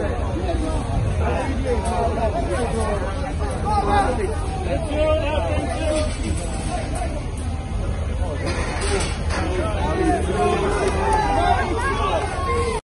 Let's go, let's go.